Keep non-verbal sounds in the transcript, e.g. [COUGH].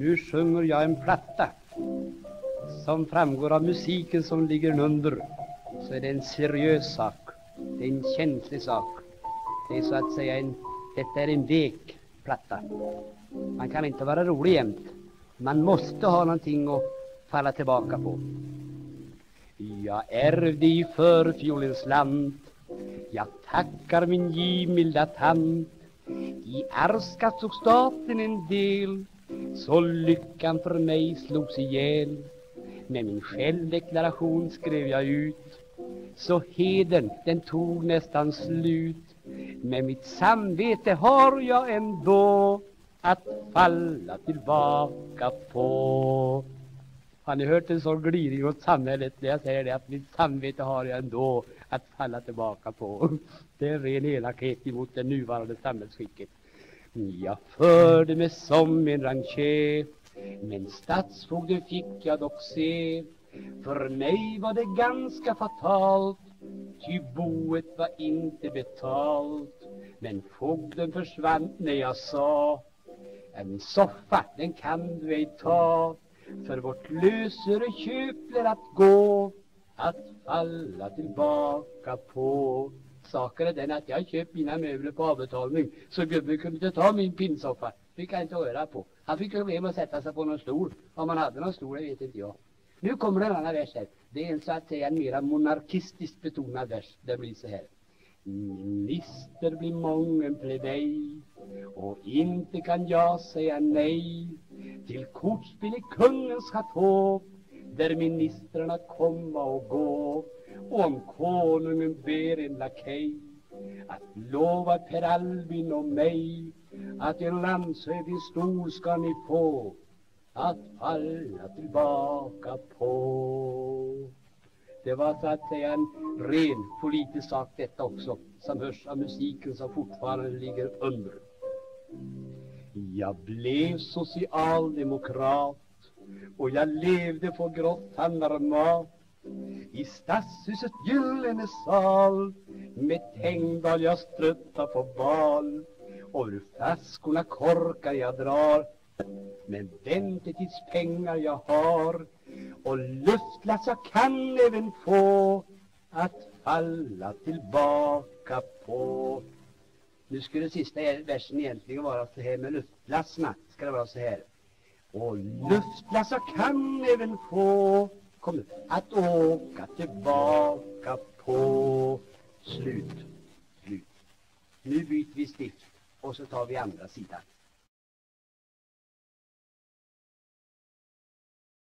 Nu sjunger jag en platta. Som framgår av musiken som ligger under så är det en seriös sak. Det är en känslig sak. Det är så att säga en, detta är en vek platta. Man kan inte vara rolig jämt. Man måste ha någonting att falla tillbaka på. Jag ärvde i förfjolens land Jag tackar min givmilda tant I arvsskatt tog staten en del så lyckan för mig slogs ihjäl Med min självdeklaration skrev jag ut. Så heden den tog nästan slut. Men mitt samvete har jag ändå Att falla tillbaka på. Har ni hört en sån gliring åt samhället när jag säger det? Att mitt samvete har jag ändå att falla tillbaka på. [LAUGHS] Det är en ren elakhet emot det nuvarande samhällsskicket. Jag förde mig som en ranché men stadsfogden fick jag dock se. För mig var det ganska fatalt Ty boet var inte betalt. Men fogden försvann när jag sa En soffa, den kan du ej ta för vårt lösare köp att gå Att falla tillbaka på. Saken är den att jag köpt mina möbler på avbetalning Så gubben kunde inte ta min pinnsoffa. Fick han inte röra på. Han fick problem att sätta sig på någon stol. Om man hade någon stol, det vet inte jag. Nu kommer en annan vers här. Det är en så att säga en mera monarkistiskt betonad vers. Det blir så här. Minister blir mången plebej och inte kan jag säga nej till kortspel i kungens chateau där ministrarna komma och gå om konungen ber en lakej att lova Per Albin och mig att en landshövdingstol ska ni få att falla tillbaka på. Det var så att säga en ren politisk sak detta också som hörs av musiken som fortfarande ligger under. Jag blev socialdemokrat och jag levde på grottan mat i stadshusets gyllene sal med Tengdahl jag struttar på bal och ur flaskorna korkar jag drar men väntetidspengar jag har och luftlass jag kan även få att falla tillbaka på nu skulle sista versen egentligen vara så här med luftplatserna. Ska det vara så här. Och luftplatser kan även få kom, att åka tillbaka på slut. slut. Nu byter vi stift och så tar vi andra sidan.